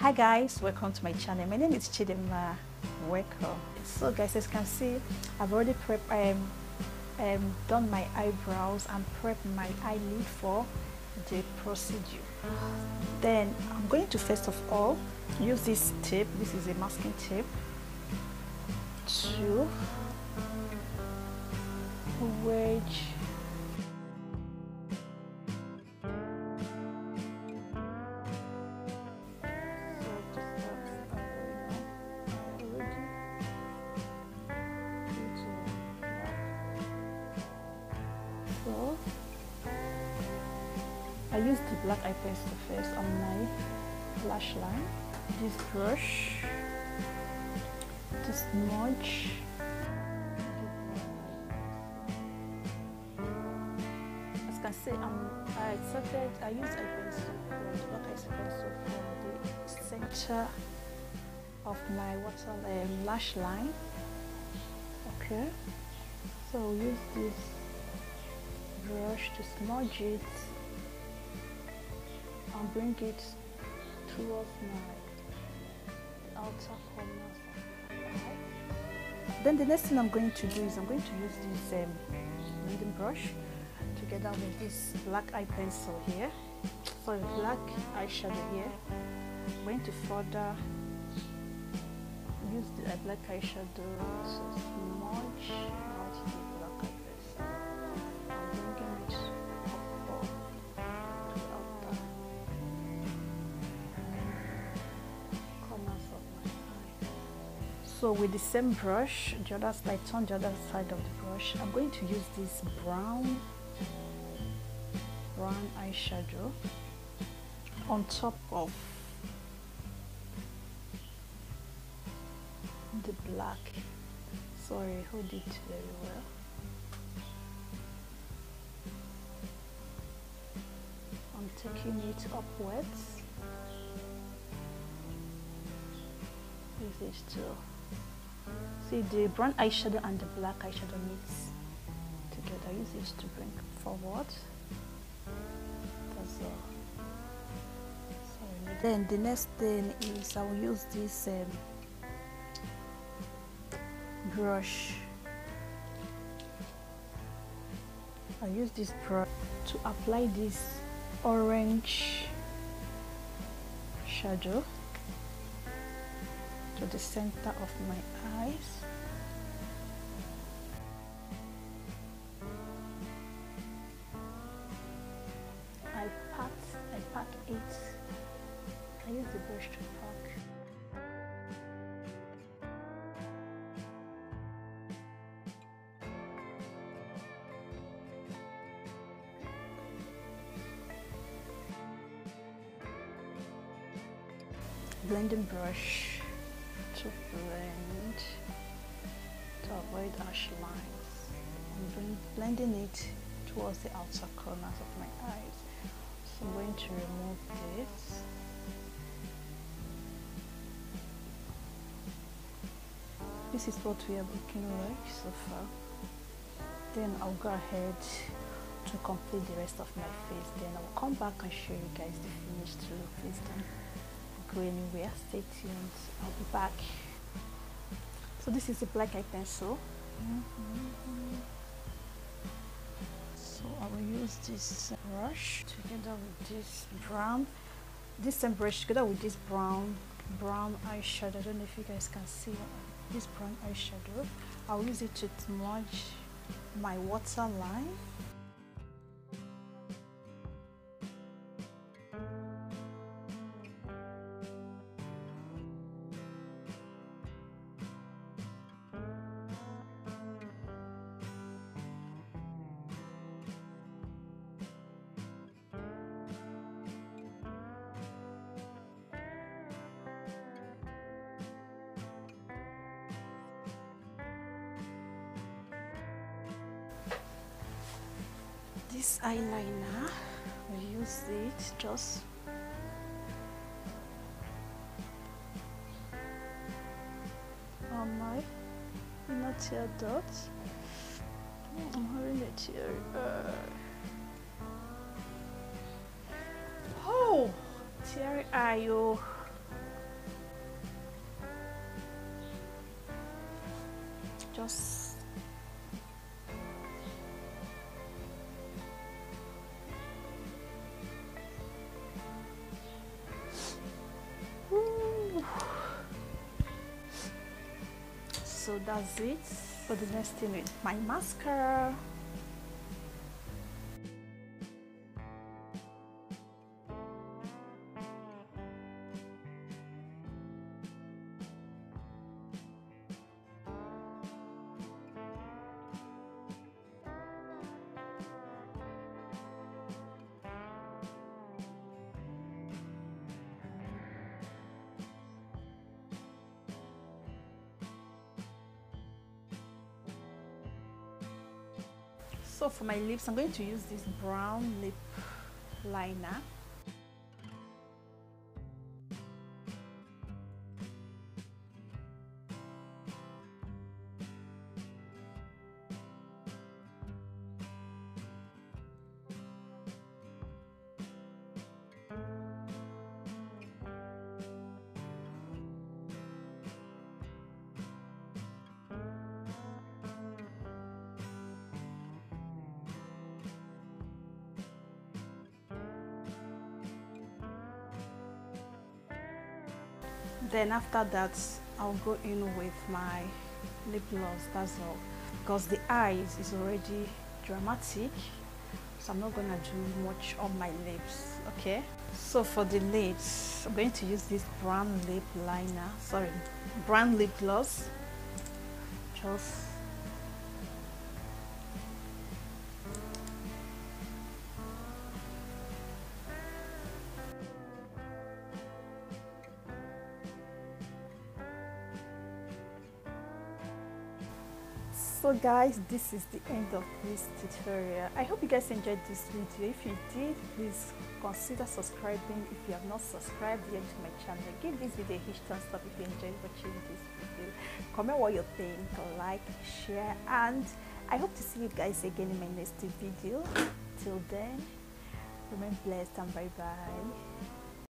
hi guys. Welcome to my channel. My name is Chidinma welcome so guys as you can see i've already prepped um, um done my eyebrows and prepped my eyelid for the procedure. Then i'm going to first of all use this tape. This is a masking tape to wedge I use the black eye pencil first on my lash line. This brush to smudge. As you can see, um, I started. I used a pencil, black eye pencil from the center of my water um, lash line. Okay, so use this brush to smudge it and bring it towards my outer corners of. Then the next thing I'm going to do is I'm going to use this um, kneading brush together with this black eye pencil here, for sorry, black eyeshadow here. I'm going to further use the black eyeshadow to So with the same brush, the other side, turn the other side of the brush. I'm going to use this brown, brown eyeshadow on top of the black. Sorry, hold it very well. I'm taking it upwards. Use it to see the brown eyeshadow and the black eyeshadow mix together. Use it to bring forward. That's all. Then the next thing is I will use this um, brush. I use this brush to apply this orange shadow to the center of my eyes. I pat, I pack it. I use the brush to pack. blending brush to blend to avoid harsh lines bring, blending it towards the outer corners of my eyes. So I'm going to remove this. This is what we are looking like so far. Then I'll go ahead to complete the rest of my face. Then I'll come back and show you guys the finished look please don't go anywhere stay tuned I'll be back. So this is a black eye pencil. So I will use this brush together with this brown this same brush together with this brown brown eyeshadow. I don't know if you guys can see this brown eyeshadow. I'll use it to smudge my waterline this eyeliner. I use it just on my inner tear dot oh, I'm having a tear uh, oh tear eye you just so that's it. For the next thing with my mascara so for my lips i'm going to use this brown lip liner then after that I'll go in with my lip gloss that's all. Because the eyes is already dramatic so I'm not gonna do much on my lips okay? So for the lips I'm going to use this brown lip liner sorry brown lip gloss. Just so guys this is the end of this tutorial. I hope you guys enjoyed this video. If you did please consider subscribing. If you have not subscribed yet to my channel give this video a huge thumbs up if you enjoyed watching this video. Comment what you think like share and i hope to see you guys again in my next video. Till then remain blessed and bye bye